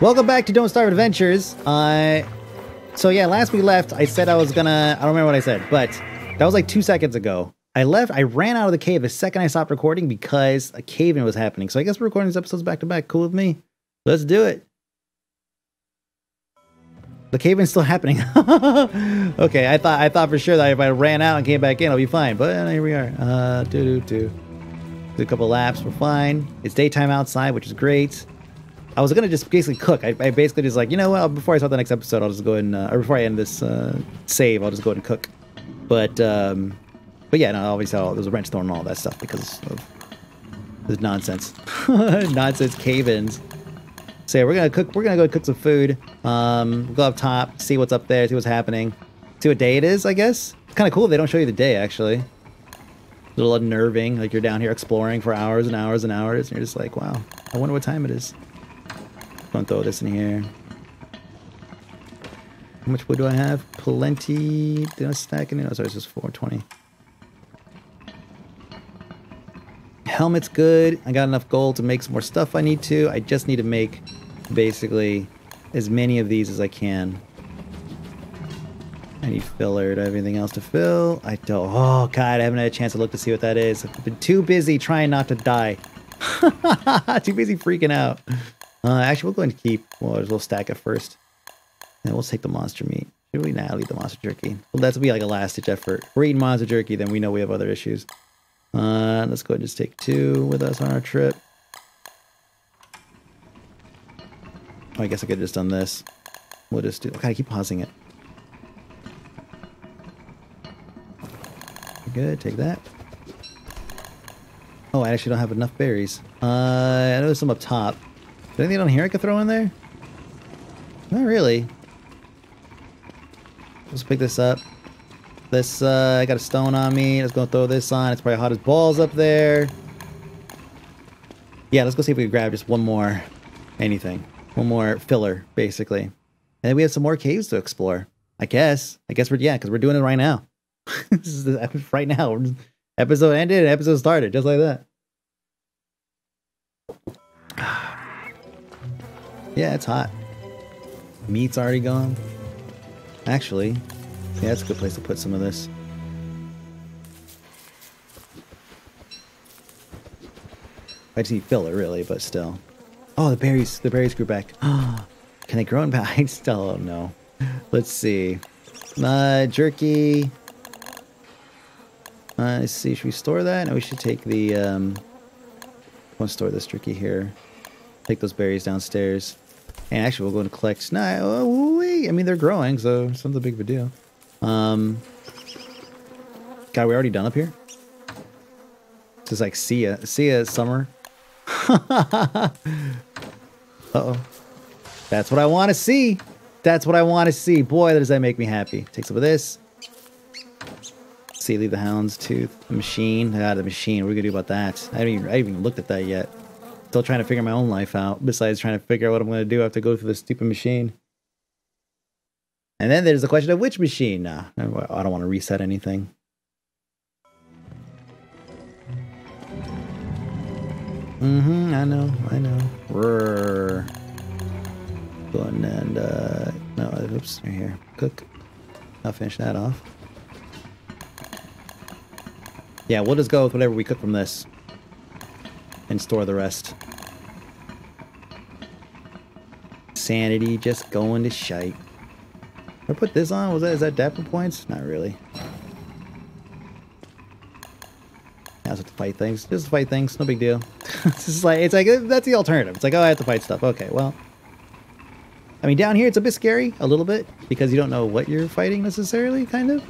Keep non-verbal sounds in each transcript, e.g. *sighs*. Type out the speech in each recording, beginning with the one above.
Welcome back to Don't Starve Adventures. Uh, so yeah, last we left, I said I was gonna, I don't remember what I said, but that was like two seconds ago. I left, I ran out of the cave the second I stopped recording because a cave in was happening. So I guess we're recording these episodes back to back. Cool with me. Let's do it. The cave in's still happening. *laughs* okay, I thought I thought for sure that if I ran out and came back in, I'll be fine. But uh, here we are. Uh, do do do. Do a couple laps, we're fine. It's daytime outside, which is great. I was gonna just basically cook. I, I basically just like, you know what? Before I start the next episode, I'll just go and, uh, or before I end this uh, save, I'll just go and cook. But, um, but yeah, no, obviously I'll, there's a wrench thrown and all that stuff because of this nonsense, *laughs* nonsense cave-ins. So yeah, we're gonna cook. We're gonna go cook some food. Um, go up top, see what's up there, see what's happening, see what day it is. I guess it's kind of cool they don't show you the day actually. A little unnerving, like you're down here exploring for hours and hours and hours, and you're just like, wow, I wonder what time it is. Gonna throw this in here. How much wood do I have? Plenty. Did I stack it? No, oh, sorry, it's just 420. Helmet's good. I got enough gold to make some more stuff I need to. I just need to make basically as many of these as I can. Need filler. Have anything else to fill? I don't. Oh, God, I haven't had a chance to look to see what that is. I've been too busy trying not to die. *laughs* too busy freaking out. Uh, actually, we'll go and keep. Well, we'll stack it first. And we'll take the monster meat. Should we now leave the monster jerky? Well, that's be like a last ditch effort. If we're eating monster jerky, then we know we have other issues. Uh, let's go and just take two with us on our trip. Oh, I guess I could have just done this. We'll just do. Okay, I keep pausing it. Good, take that. Oh, I actually don't have enough berries. Uh, I know there's some up top. Is anything down here I could throw in there? Not really. Let's pick this up. This, uh, I got a stone on me. Let's go throw this on. It's probably hot as balls up there. Yeah, let's go see if we can grab just one more anything. One more filler, basically. And then we have some more caves to explore. I guess. I guess we're, yeah, because we're doing it right now. *laughs* this is the, right now. Episode ended and episode started, just like that. *sighs* yeah, it's hot. Meat's already gone. Actually, yeah, that's a good place to put some of this. I just need filler, really, but still. Oh, the berries! The berries grew back. *gasps* Can they grow in back? I still don't know. Let's see. Uh, jerky. Uh, let's see. Should we store that? No, we should take the. Um, want to store this jerky here. Take those berries downstairs. And actually, we'll go and collect. Nah, oh, wait. I mean, they're growing, so it's not that big of a deal. Um, God, we already done up here? Just like, see ya. See ya, summer. *laughs* Uh-oh. That's what I want to see. That's what I want to see. Boy, does that make me happy. Take some of this. See, leave the hound's tooth. Machine. Ah, the machine. What are we to do about that? I haven't, even, I haven't even looked at that yet. Still trying to figure my own life out. Besides trying to figure out what I'm to do I go through this stupid machine. And then there's the question of which machine. Nah, I don't want to reset anything. Mm-hmm, I know, I know. Rrr. Going and, uh, no, oops, right here. Cook. I'll finish that off. Yeah, we'll just go with whatever we cook from this. And store the rest. Sanity just going to shite. I put this on? Was that, is that dapper points? Not really. I have to fight things. Just fight things. No big deal. *laughs* it's like, it's like, that's the alternative. It's like, oh, I have to fight stuff. Okay, well. I mean, down here, it's a bit scary. A little bit. Because you don't know what you're fighting necessarily, kind of.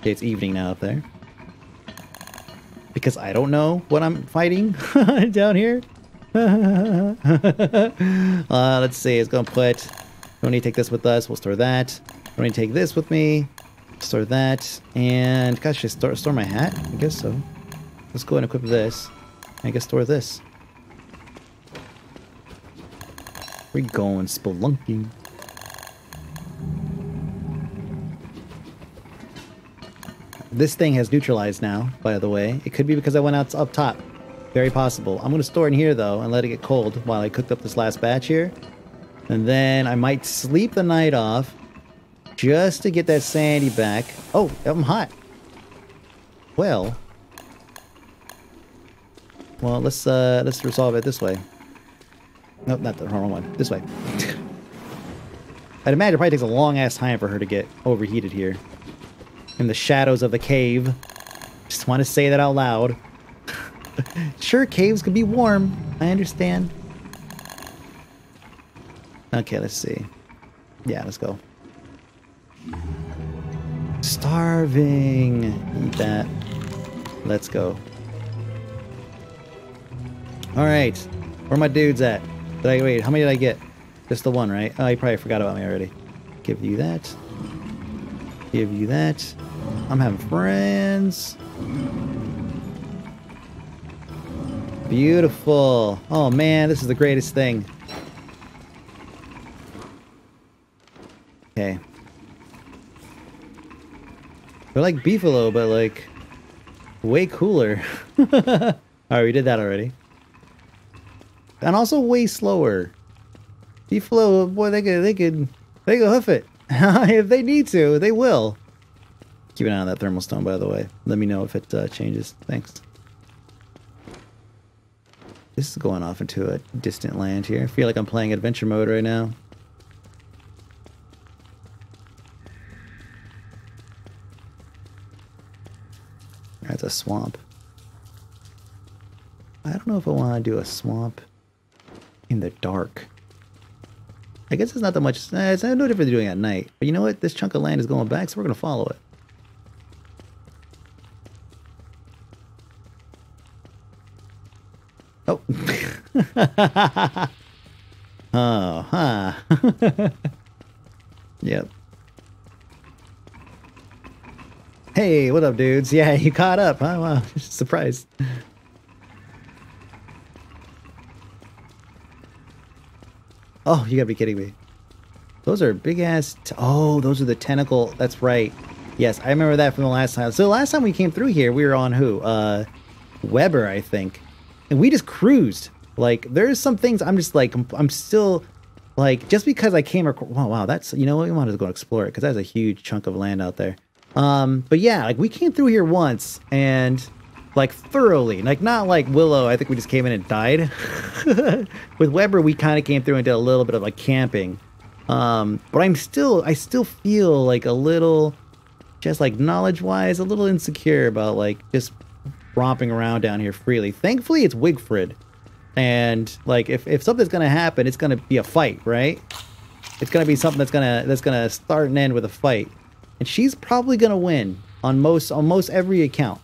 Okay, it's evening now up there. Because I don't know what I'm fighting *laughs* down here. *laughs* uh, let's see. It's to put... We need to take this with us. We'll store that. Don't need to take this with me. Store that. And, gosh, should I store, store my hat? I guess so. Let's go and equip this. I guess store this. We're going spelunking. This thing has neutralized now, by the way. It could be because I went out up top. Very possible. I'm going to store in here, though, and let it get cold while I cooked up this last batch here. And then I might sleep the night off just to get that sandy back. Oh, I'm hot. Well. Well, let's uh let's resolve it this way. Nope, not the wrong one. This way. *laughs* I'd imagine it probably takes a long ass time for her to get overheated here. In the shadows of the cave. Just want to say that out loud. *laughs* sure, caves can be warm. I understand. Okay, let's see. Yeah, let's go. Starving. Eat that. Let's go. Alright. Where are my dudes at? Did I wait? How many did I get? Just the one, right? Oh, you probably forgot about me already. Give you that. Give you that. I'm having friends. Beautiful. Oh man, this is the greatest thing. Okay. They're like beefalo, but like way cooler. *laughs* Alright, we did that already. And also way slower. Beefalo, boy, they could they could they could hoof it. *laughs* if they need to, they will. Keep an eye on that thermal stone, by the way. Let me know if it uh, changes. Thanks. This is going off into a distant land here. I feel like I'm playing adventure mode right now. That's a swamp. I don't know if I want to do a swamp in the dark. I guess it's not that much. Eh, it's no different than doing it at night. But you know what? This chunk of land is going back, so we're going to follow it. Oh. *laughs* oh, huh. *laughs* yep. Hey, what up, dudes? Yeah, you caught up, huh? Wow, *laughs* surprised. Oh, you gotta be kidding me. Those are big ass. oh, those are the tentacle. That's right. Yes, I remember that from the last time. So the last time we came through here, we were on who? Uh, Webber, I think. And we just cruised. Like, there's some things I'm just like, I'm, I'm still like, just because I came across. Wow, wow, that's, you know what? We wanted to go explore it because that's a huge chunk of land out there. Um, but yeah, like we came through here once and like thoroughly, like not like Willow. I think we just came in and died. *laughs* With Webber, we kind of came through and did a little bit of like camping. Um, but I'm still, I still feel like a little, just like knowledge wise, a little insecure about like just romping around down here freely. Thankfully, it's Wigfrid. And like if, if something's gonna happen, it's gonna be a fight, right? It's gonna be something that's gonna that's gonna start and end with a fight and she's probably gonna win on most on most every account.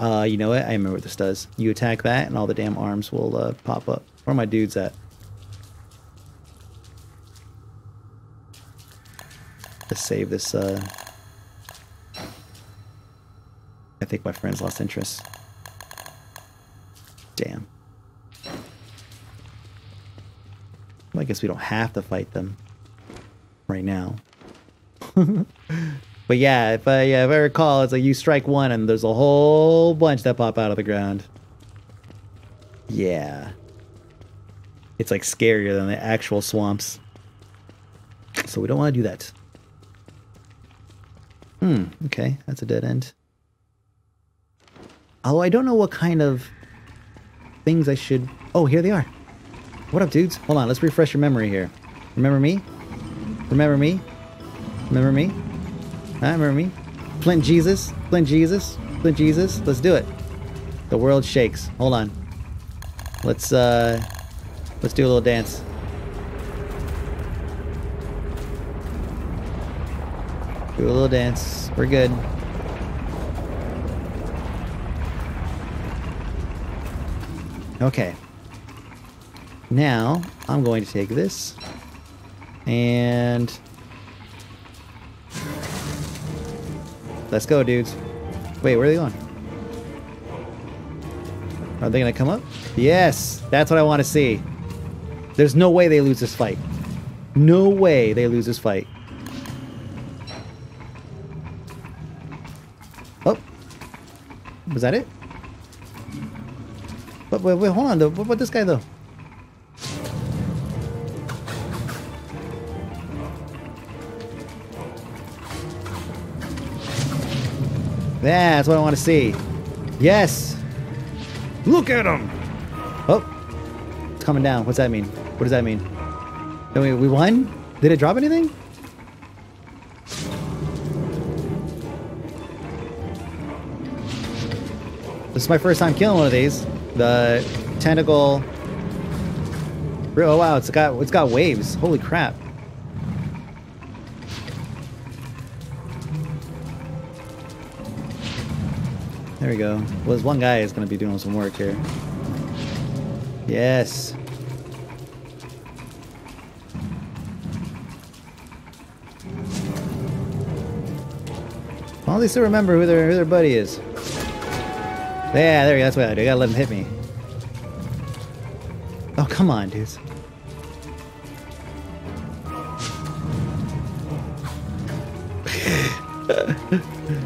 Uh, you know what? I remember what this does. You attack that, and all the damn arms will uh, pop up. Where are my dudes at? Let's save this. Uh... I think my friends lost interest. Damn. Well, I guess we don't have to fight them right now. *laughs* but yeah, if I if I recall, it's like you strike one and there's a whole bunch that pop out of the ground. Yeah. It's like scarier than the actual swamps. So we don't want to do that. Hmm, okay, that's a dead end. Oh, I don't know what kind of things I should... Oh, here they are. What up, dudes? Hold on, let's refresh your memory here. Remember me? Remember me? Remember me? I remember me. Flint Jesus. Flint Jesus. Flint Jesus. Let's do it. The world shakes. Hold on. Let's uh let's do a little dance. Do a little dance. We're good. Okay. Now, I'm going to take this and... Let's go, dudes. Wait, where are they going? Are they gonna come up? Yes! That's what I want to see. There's no way they lose this fight. No way they lose this fight. Oh. Was that it? Wait, wait, hold on. Though. What about this guy though? That's what I want to see. Yes. Look at him. Oh, it's coming down. What's that mean? What does that mean? we, we won? Did it drop anything? This is my first time killing one of these. The tentacle. Oh wow, it's got it's got waves. Holy crap. There we go. Well, there's one guy is going to be doing some work here. Yes. Well, at least they remember who their, who their buddy is. Yeah, there you go. That's what I do. I gotta let him hit me. Oh, come on, dudes.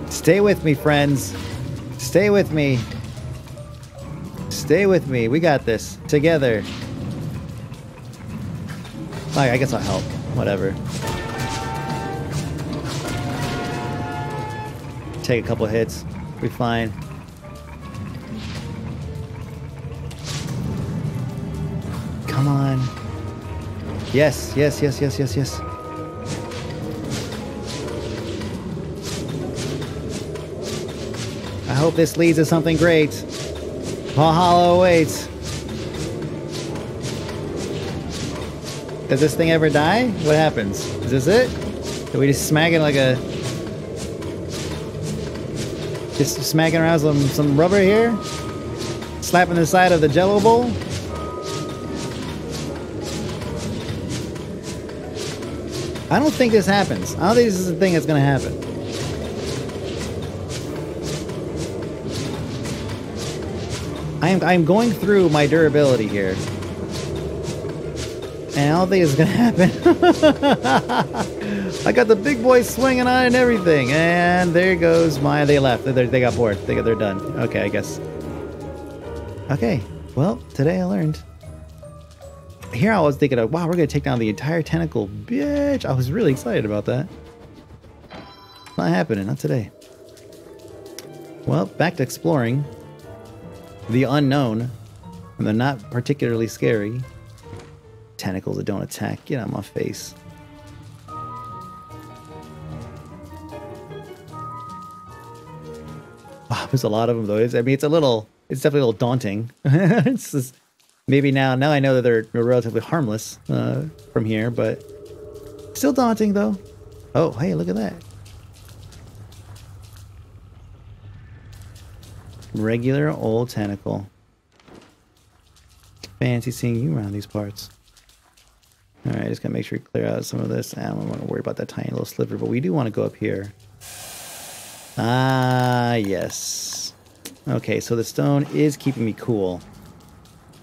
*laughs* Stay with me, friends. Stay with me. Stay with me. We got this. Together. I guess I'll help. Whatever. Take a couple hits. We're fine. Yes, yes, yes, yes, yes, yes. I hope this leads to something great. Valhalla awaits. Does this thing ever die? What happens? Is this it? Do we just smack it like a... Just smacking around some, some rubber here? Slapping the side of the jello bowl? I don't think this happens. I don't think this is a thing that's going to happen. I am I'm going through my durability here. And I don't think it's going *laughs* to happen. I got the big boys swinging on and everything. And there goes my... They left. They, they got bored. They, they're done. Okay, I guess. Okay. Well, today I learned here I was thinking of, wow, we're going to take down the entire tentacle. Bitch, I was really excited about that. Not happening, not today. Well, back to exploring. The unknown. And they're not particularly scary. Tentacles that don't attack. Get out of my face. Wow, there's a lot of them though. I mean, it's a little, it's definitely a little daunting. *laughs* it's just, maybe now now I know that they're, relatively harmless uh, from here, but still daunting though. Oh, hey, look at that. Regular old tentacle. Fancy seeing you around these parts. Alright, just gotta make sure we clear out some of this. I don't want to worry about that tiny little sliver, but we do want to go up here. Ah, yes. Okay, so the stone is keeping me cool.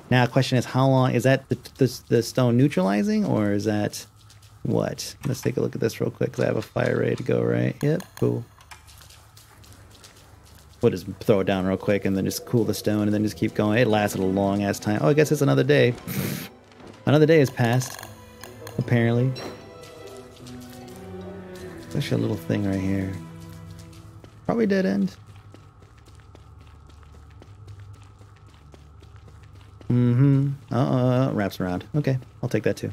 Now, question is, how long is that the, the, the stone neutralizing, or is that what? Let's take a look at this real quick because I have a fire ready to go. Right? Yep. Cool. We'll just throw it down real quick and then just cool the stone and then just keep going. It lasted a long ass time. Oh, I guess it's another day. another day has passed. Apparently. There's a little thing right here. Probably dead end. Mm-hmm. Uh, uh, wraps around. Okay, I'll take that too.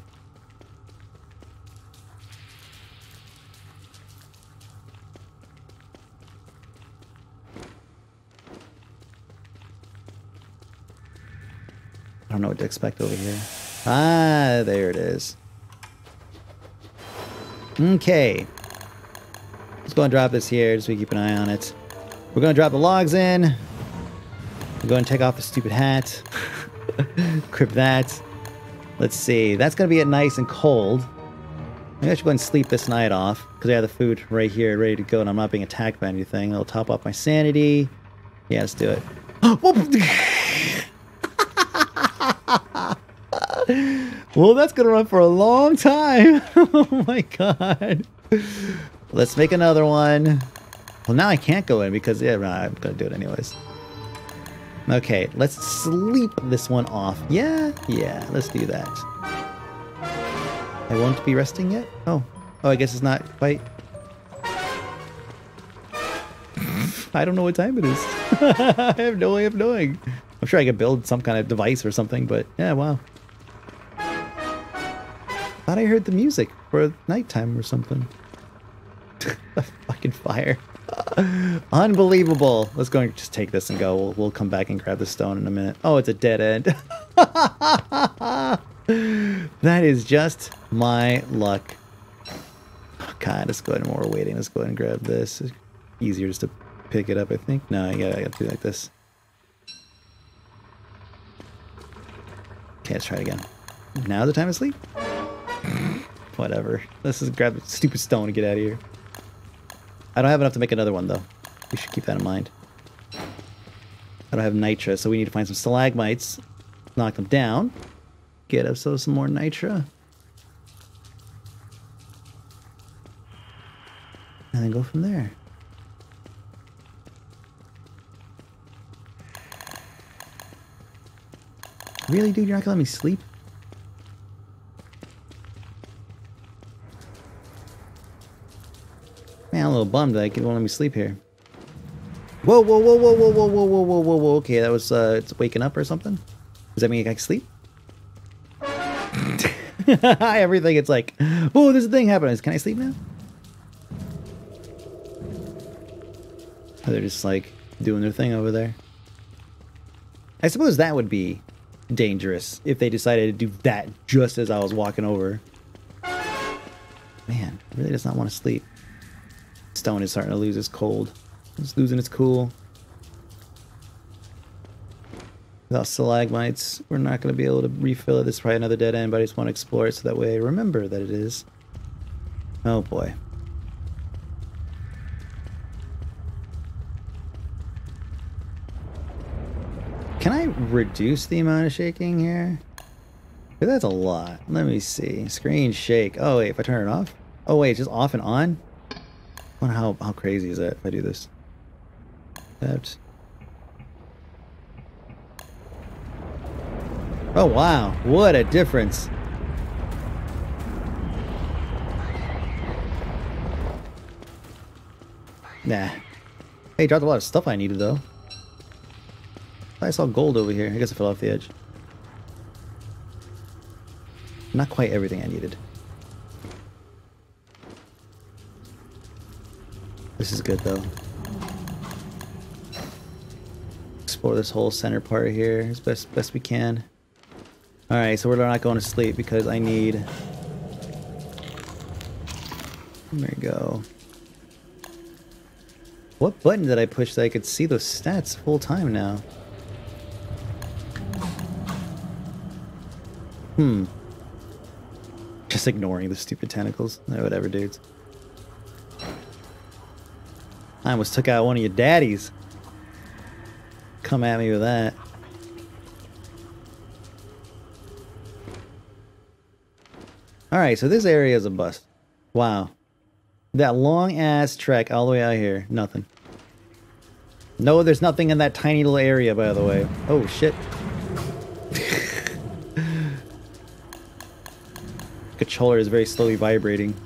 I don't know what to expect over here. Ah, there it is. Okay. Let's go and drop this here just so we keep an eye on it. We're to drop the logs in. We're to take off the stupid hat. *laughs* Crib that. Let's see. That's going to be it nice and cold. Maybe I should go and sleep this night off because I have the food right here ready to go and I'm not being attacked by anything. It'll top off my sanity. Yeah, let's do it. *gasps* well, that's going to run for a long time. *laughs* oh my god. Let's make another one. Well, now I can't go in because, yeah, I'm going to do it anyways. Okay, let's sleep this one off. Yeah, yeah, let's do that. I won't be resting yet? Oh, oh, I guess it's not quite. I don't know what time it is. *laughs* I have no way of knowing. I'm sure I could build some kind of device or something, but yeah, wow. Thought I heard the music for nighttime or something. *laughs* the fucking fire. Unbelievable. Let's go and just take this and go. We'll, we'll come back and grab the stone in a minute. Oh, it's a dead end. *laughs* that is just my luck. God, let's go ahead and while we're waiting, let's go ahead and grab this. It's easier just to pick it up, I think. No, I gotta, I gotta do like this. Okay, let's try it again. Now the time to sleep? *laughs* Whatever. Let's just grab the stupid stone and get out of here. I don't have enough to make another one, though. We should keep that in mind. I don't have nitre, so we need to find some stalagmites, knock them down, get us some more nitre. And then go from there. Really, dude? You're not gonna let me sleep? Man, I'm a little bummed that it won't let me sleep here. Whoa, whoa, whoa, whoa, whoa, whoa, whoa, whoa, whoa, whoa, whoa. Okay, that was, uh, it's waking up or something? Does that mean I can sleep? *laughs* Everything, it's like, oh, there's a thing happening. Can I sleep now? they're just, like, doing their thing over there. I suppose that would be dangerous if they decided to do that just as I was walking over. Man, really does not want to sleep. Stone is starting to lose its cold. It's losing its cool. Without stalagmites, we're not going to be able to refill it. This is probably another dead end, but I just want to explore it so that way I remember that it is. Oh boy. Can I reduce the amount of shaking here? That's a lot. Let me see. Screen shake. Oh wait, if I turn it off? Oh wait, just off and on? Wonder how, how crazy is that if I do this? That. Oh wow, what a difference. Nah. Hey, dropped a lot of stuff I needed though. I saw gold over here. I guess I fell off the edge. Not quite everything I needed. This is good though. Explore this whole center part here as best best we can. Alright, so we're not going to sleep because I need... There we go. What button did I push that I could see those stats full time now? Hmm. Just ignoring the stupid tentacles. Whatever, dudes. I almost took out one of your daddies. Come at me with that. Alright, so this area is a bust. Wow. That long ass trek all the way out here. Nothing. No, there's nothing in that tiny little area, by the way. Oh, shit. *laughs* Controller is very slowly vibrating.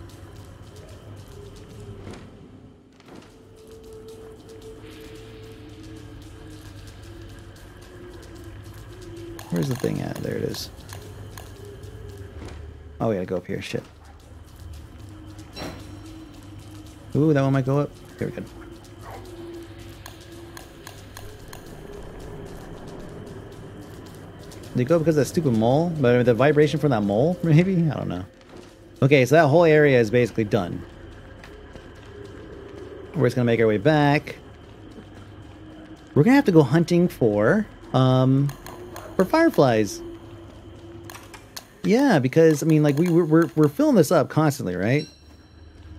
Where's the thing at? There it is. Oh, we gotta go up here. Shit. Ooh, that one might go up. Here we Did it go because of that stupid mole? But the vibration from that mole, *laughs* maybe? I don't know. Okay, so that whole area is basically done. We're just gonna make our way back. We're gonna have to go hunting for, um, for fireflies. Yeah, because I mean, like we we're we're filling this up constantly, right?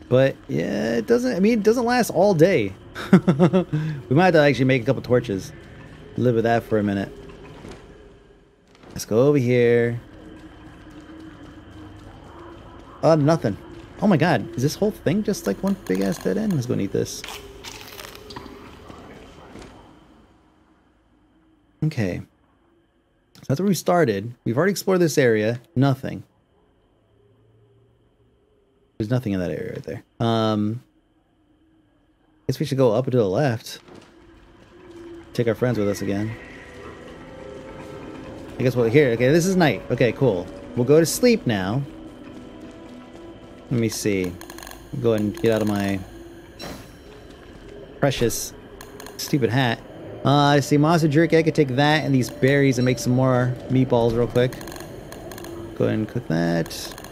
But yeah, it doesn't. I mean, it doesn't last all day. *laughs* we might have to actually make a couple torches. Live with that for a minute. Let's go over here. Oh, nothing. Oh my god, is this whole thing just like one big ass dead end? Let's go eat this. Okay. That's where we started. We've already explored this area. Nothing. There's nothing in that area right there. Um, I guess we should go up to the left. Take our friends with us again. I guess we'll here. Okay, this is night. Okay, cool. We'll go to sleep now. Let me see. Go ahead and get out of my precious stupid hat. Uh, I see monster jerky. I could take that and these berries and make some more meatballs real quick. Go ahead and cook that.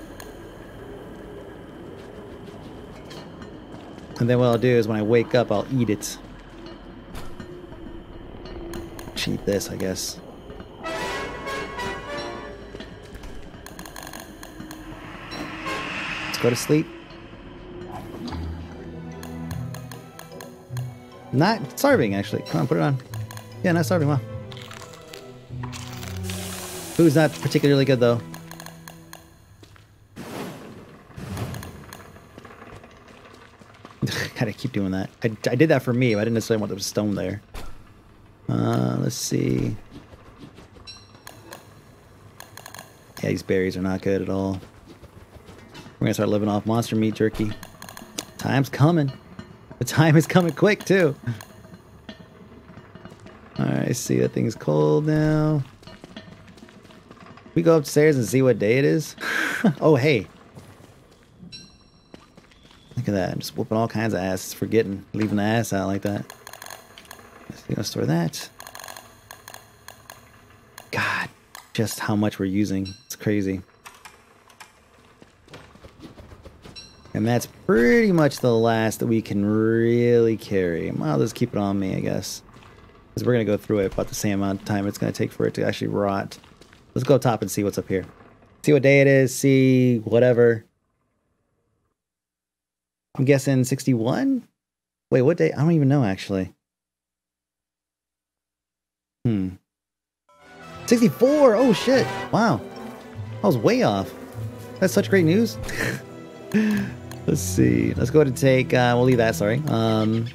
And then what I'll do is when I wake up, I'll eat it. Cheat this, I guess. Let's go to sleep. Not starving, actually. Come on, put it on. Yeah, not starving. Wow. Food's not particularly good, though. *laughs* Gotta keep doing that. I, I did that for me, but I didn't necessarily want the stone there. Uh, let's see. Yeah, these berries are not good at all. We're gonna start living off monster meat jerky. Time's coming. The time is coming quick, too. Alright, I see that thing's cold now. We go upstairs and see what day it is. *laughs* oh, hey. Look at that. I'm just whooping all kinds of ass, forgetting, leaving the ass out like that. Let's store that. God, just how much we're using. It's crazy. And that's pretty much the last that we can really carry. I'll just keep it on me, I guess. Because we're going to go through it about the same amount of time it's going to take for it to actually rot. Let's go top and see what's up here. See what day it is, see whatever. I'm guessing 61? Wait, what day? I don't even know, actually. Hmm. 64! Oh, shit! Wow. I was way off. That's such great news. *laughs* Let's see. Let's go ahead and take. Uh, we'll leave that. Sorry. Um,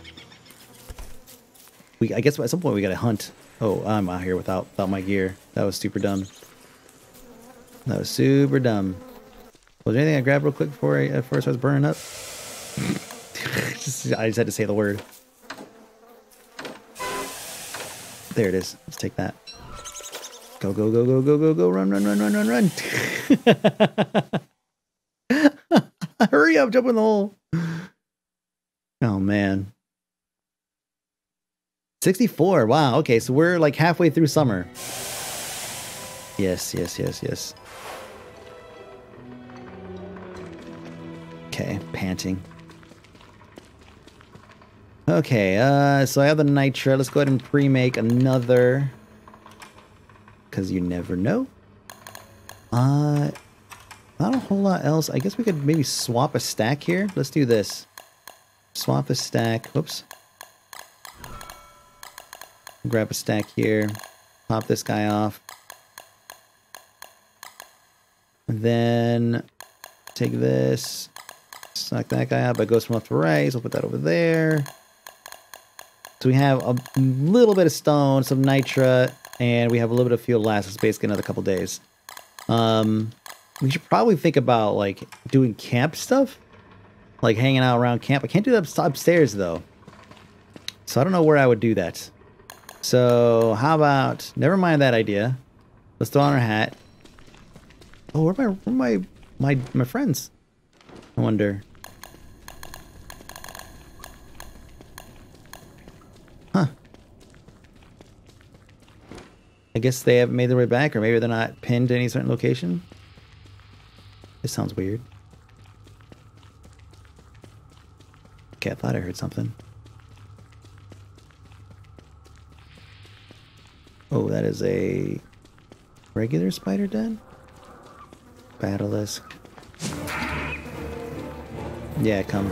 we. I guess at some point we got to hunt. Oh, I'm out here without without my gear. That was super dumb. That was super dumb. Was there anything I grabbed real quick before I, first I was burning up? *laughs* just, I just had to say the word. There it is. Let's take that. Go, go, go, go, go, go, go. Run, run, run, run, run, run. *laughs* *laughs* Hurry up, jump in the hole. Oh man. 64. Wow. Okay, so we're like halfway through summer. Yes, yes, yes, yes. Okay, panting. Okay, uh, so I have the nitre. Let's go ahead and pre-make another. Because you never know. Uh, not a whole lot else. I guess we could maybe swap a stack here. Let's do this. Swap a stack. Whoops. Grab a stack here. Pop this guy off. Then take this. Suck that guy out, but it goes from left to right. So we'll put that over there. So we have a little bit of stone, some nitre, and we have a little bit of fuel last. It's basically another couple days. Um, we should probably think about like doing camp stuff, like hanging out around camp. I can't do that upstairs though, so I don't know where I would do that. So how about never mind that idea. Let's throw on our hat. Oh, where are my where are my my my friends? I wonder. Huh. I guess they haven't made their way back, or maybe they're not pinned to any certain location. This sounds weird. Okay, I thought I heard something. Oh, that is a regular spider den? Basilisk. Yeah, come.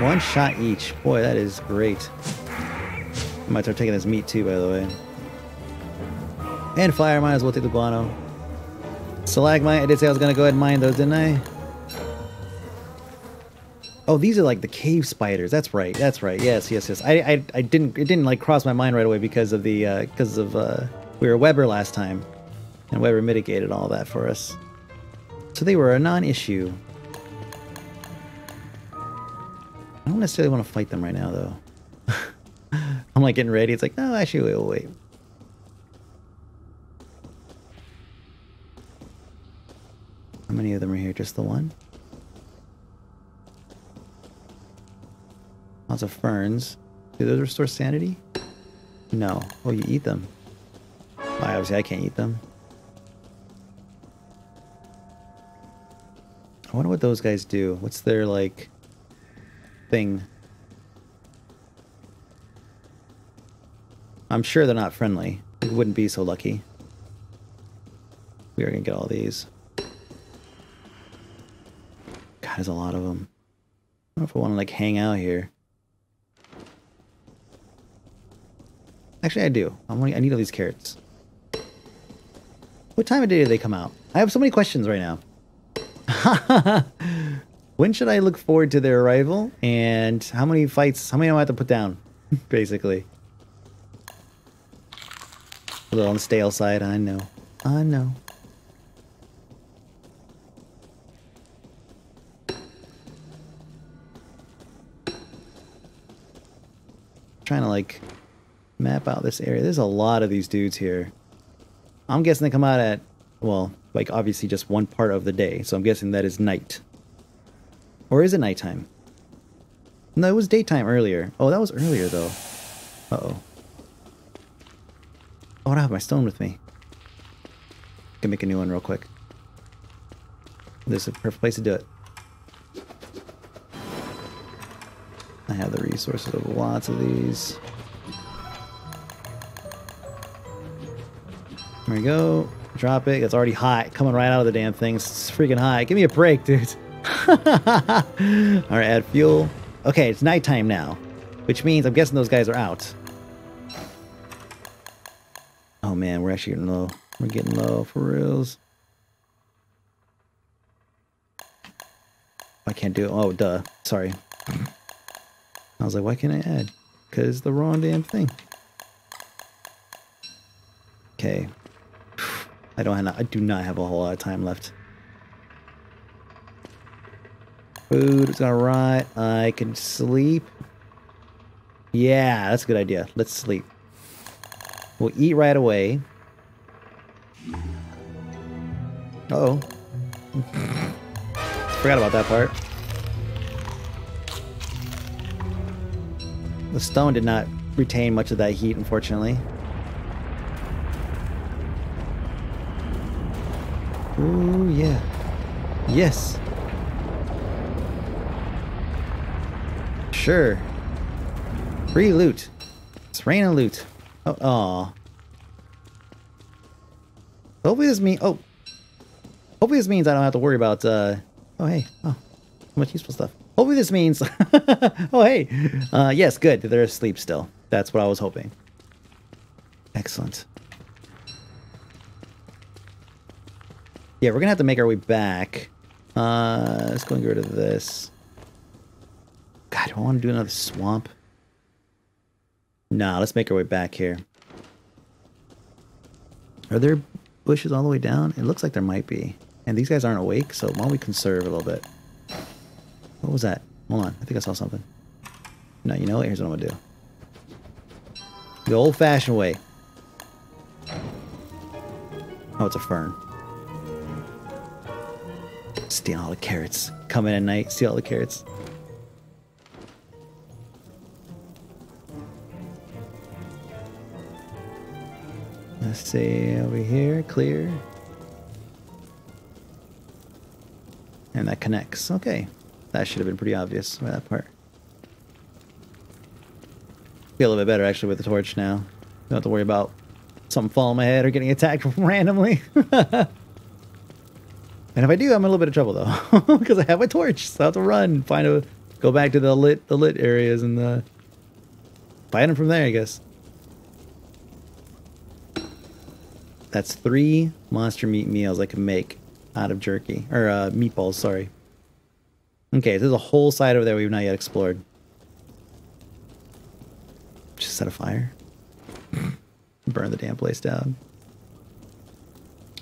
One shot each. Boy, that is great. I might start taking this meat too, by the way. And fire, might as well take the guano. Stalagmite, I did say I was gonna go ahead and mine those, didn't I? Oh, these are like the cave spiders. That's right. That's right. Yes, yes, yes. I, I, I didn't, it didn't like cross my mind right away because of the, uh, because of, uh, we were Webber last time, and Webber mitigated all that for us. So they were a non-issue. I don't necessarily want to fight them right now, though. *laughs* I'm like getting ready. It's like, no, actually, wait, wait. How many of them are here? Just the one? Lots of ferns. Do those restore sanity? No. Oh, you eat them. Well, obviously, I can't eat them. I wonder what those guys do. What's their, like, thing? I'm sure they're not friendly. We wouldn't be so lucky. We are gonna get all these. God, there's a lot of them. I don't know if I want to, like, hang out here. Actually, I do. I want. I need all these carrots. What time of day do they come out? I have so many questions right now. *laughs* when should I look forward to their arrival? And how many fights? How many do I have to put down? *laughs* Basically. A little on the stale side, I know. I know. Trying to like map out this area. There's a lot of these dudes here. I'm guessing they come out at, well, like obviously just one part of the day. So I'm guessing that is night. Or is it nighttime? No, it was daytime earlier. Oh, that was earlier though. Uh-oh. Oh, I have my stone with me. Can make a new one real quick. This is a perfect place to do it. I have the resources of lots of these. There we go. Drop it. It's already hot. Coming right out of the damn thing. It's freaking hot. Give me a break, dude. *laughs* Alright, add fuel. Okay, it's nighttime now. Which means I'm guessing those guys are out. Oh man, we're actually getting low. We're getting low for reals. I can't do it. Oh, duh. Sorry. I was like, why can't I add? Because the wrong damn thing. Okay. *sighs* I don't have, I do not have a whole lot of time left. Food is gonna rot. I can sleep. Yeah, that's a good idea. Let's sleep. We'll eat right away. Uh oh *laughs* Forgot about that part. The stone did not retain much of that heat, unfortunately. Oh yeah. Yes. Sure. Free loot. It's rain and loot. Oh, aw. Hopefully this means... Oh. Hopefully this means I don't have to worry about, uh... Oh, hey. Oh. So much useful stuff. Hopefully this means... *laughs* oh, hey. Uh, yes, good. They're asleep still. That's what I was hoping. Excellent. Yeah, we're gonna have to make our way back. Uh, let's go and get rid of this. God, I do I want to do another swamp? Nah, let's make our way back here. Are there bushes all the way down? It looks like there might be. And these guys aren't awake, so why don't we conserve a little bit? What was that? Hold on, I think I saw something. No, you know what? Here's what I'm gonna do. The old-fashioned way. Oh, it's a fern. Steal all the carrots. Come in at night, steal all the carrots. Let's see over here, clear. And that connects. Okay. That should have been pretty obvious by that part. Feel a little bit better actually with the torch now. Don't have to worry about something falling my head or getting attacked *laughs* randomly. *laughs* And if I do, I'm in a little bit of trouble though, *laughs* because I have my torch. So I have to run, find a, go back to the lit, the lit areas, and uh, find them from there, I guess. That's three monster meat meals I can make out of jerky or uh, meatballs. Sorry. Okay, there's a whole side over there we've not yet explored. Just set a fire. *clears throat* Burn the damn place down.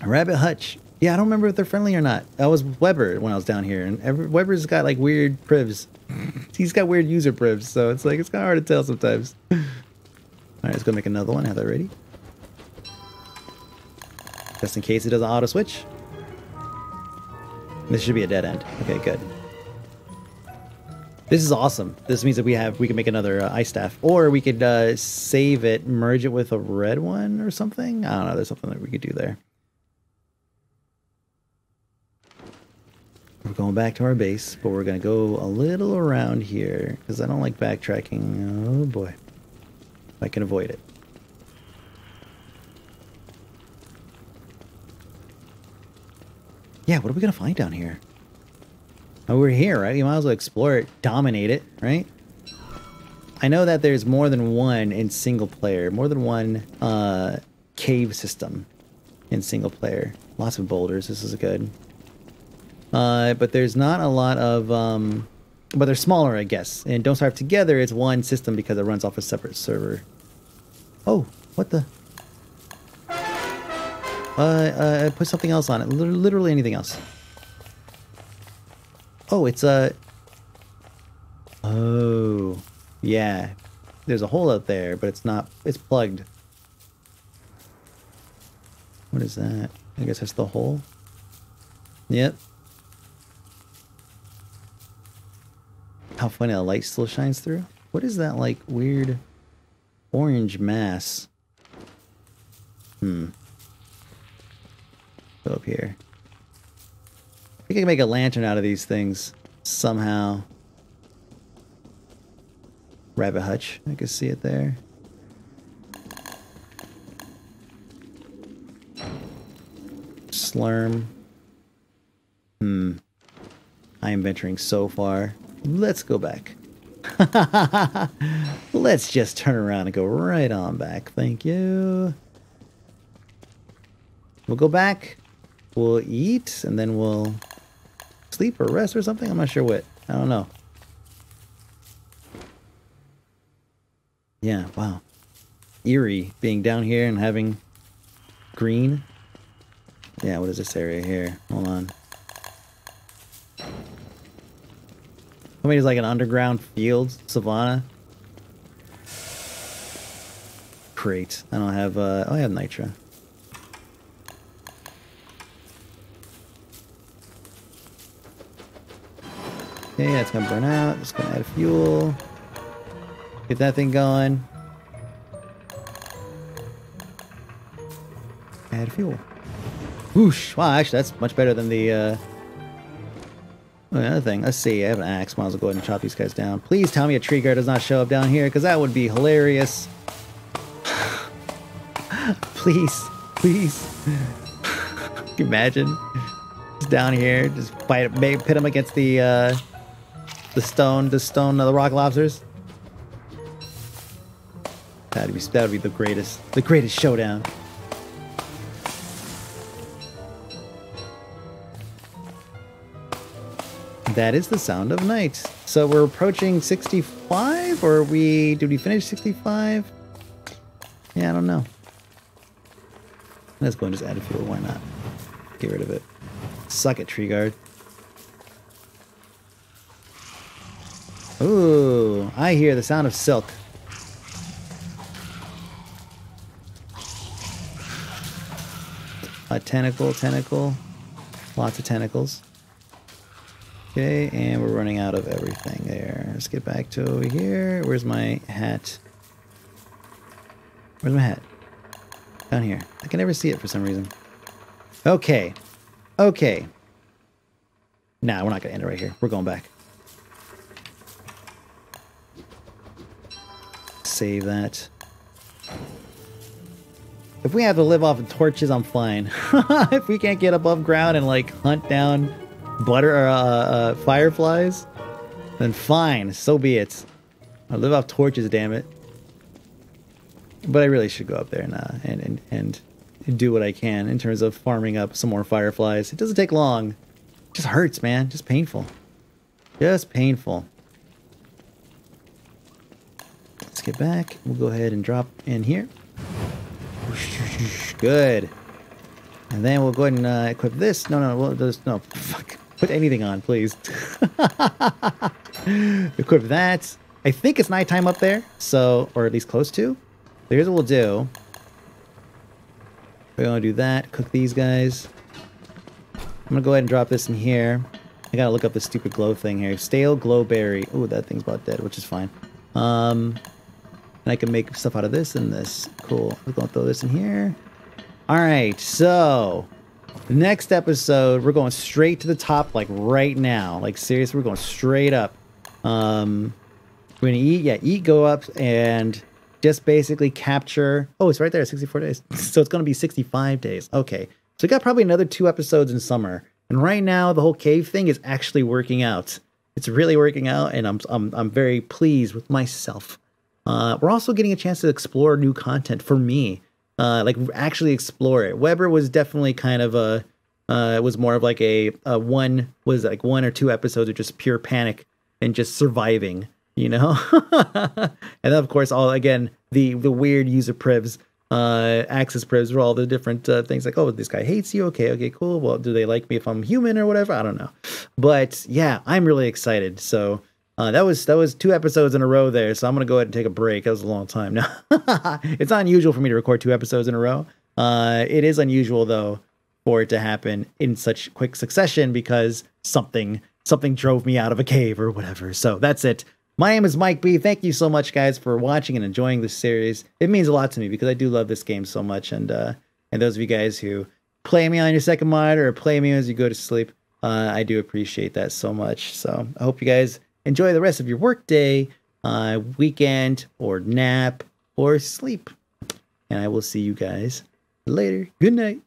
A Rabbit Hutch. Yeah, I don't remember if they're friendly or not. That was Webber when I was down here, and every, Webber's got like weird privs. *clears throat* He's got weird user privs, so it's like it's kind of hard to tell sometimes. *clears throat* All right, let's go make another one. Have that ready. Just in case it doesn't auto switch. This should be a dead end. Okay, good. This is awesome. This means that we have we can make another uh, ice staff, or we could uh, save it, merge it with a red one or something. I don't know. There's something that we could do there. We're going back to our base, but we're going to go a little around here because I don't like backtracking. Oh boy. I can avoid it. Yeah, what are we going to find down here? Oh, we're here, right? You might as well explore it, dominate it, right? I know that there's more than one in single player, more than one uh, cave system in single player. Lots of boulders, this is good. Uh, but there's not a lot of, um, but they're smaller, I guess. And Don't Starve Together, it's one system because it runs off a separate server. Oh, what the? Uh, uh, put something else on it. Literally anything else. Oh, it's a... Oh, yeah. There's a hole out there, but it's not... It's plugged. What is that? I guess that's the hole. Yep. How funny the light still shines through. What is that, like, weird orange mass? Hmm. Go up here. Think I can make a lantern out of these things somehow. Rabbit hutch. I can see it there. Slurm. Hmm. I am venturing so far. Let's go back. *laughs* Let's just turn around and go right on back. Thank you. We'll go back. We'll eat, and then we'll sleep or rest or something. I'm not sure what. I don't know. Yeah, wow. Eerie being down here and having green. Yeah, what is this area here? Hold on. I mean, it's like an underground field, savanna. Great. I don't have, uh, oh, I have nitre. Okay, that's gonna burn out. Just gonna add fuel. Get that thing going. Add fuel. Whoosh! Wow, actually, that's much better than the, uh... Oh, another thing. Let's see. I have an axe. Might as well go ahead and chop these guys down. Please tell me a tree guard does not show up down here, because that would be hilarious. *laughs* please. Please. Can you imagine? Just down here. Just fight, pit him against the, uh the stone, the stone, uh, the rock lobsters. That'd be that'd be the greatest, the greatest showdown. That is the sound of night. So we're approaching 65, or we did we finish 65? Yeah, I don't know. Let's go and just add a fuel. Why not? Get rid of it. Suck it, tree guard. Ooh, I hear the sound of silk. A tentacle, tentacle. Lots of tentacles. Okay, and we're running out of everything there. Let's get back to over here. Where's my hat? Where's my hat? Down here. I can never see it for some reason. Okay. Okay. Nah, we're not going to end it right here. We're going back. Save that. If we have to live off of torches, I'm fine. *laughs* if we can't get above ground and like hunt down butter uh, uh, fireflies, then fine, so be it. I live off torches, damn it. But I really should go up there and, uh, and, and, and do what I can in terms of farming up some more fireflies. It doesn't take long. It just hurts, man. Just painful. Just painful. Get back. We'll go ahead and drop in here. Good. And then we'll go ahead and uh, equip this. No, no, we'll just, no, fuck. Put anything on, please. *laughs* equip that. I think it's nighttime up there, so, or at least close to. So here's what we'll do. We're gonna do that, cook these guys. I'm gonna go ahead and drop this in here. I gotta look up this stupid glow thing here. Stale glow berry. Oh, that thing's about dead, which is fine. Um, and I can make stuff out of this and this. Cool. We're gonna throw this in here. All right, so the next episode, we're going straight to the top, like right now. Like seriously, we're going straight up. Um, we're gonna eat, yeah, eat, go up, and just basically capture. Oh, it's right there, 64 days. *laughs* so it's gonna be 65 days. Okay, so we got probably another two episodes in summer. And right now, the whole cave thing is actually working out. It's really working out, and I'm I'm I'm very pleased with myself. Uh, we're also getting a chance to explore new content for me, uh, like actually explore it. Webber was definitely kind of a, uh, it was more of like a, a one was like one or two episodes of just pure panic and just surviving, you know. *laughs* and then of course all again the the weird user privs, uh, access privs for all the different uh, things like oh this guy hates you okay okay cool well do they like me if I'm human or whatever I don't know, but yeah I'm really excited so. Uh, that was that was two episodes in a row there, so I'm gonna go ahead and take a break. That was a long time. Now, *laughs* it's not unusual for me to record two episodes in a row. Uh, it is unusual though for it to happen in such quick succession because something something drove me out of a cave or whatever. So that's it. My name is Mike B. Thank you so much, guys, for watching and enjoying this series. It means a lot to me because I do love this game so much, and uh, and those of you guys who play me on your second monitor or play me as you go to sleep, uh, I do appreciate that so much. So I hope you guys enjoy the rest of your workday, uh, weekend, or nap, or sleep. And I will see you guys later. Good night.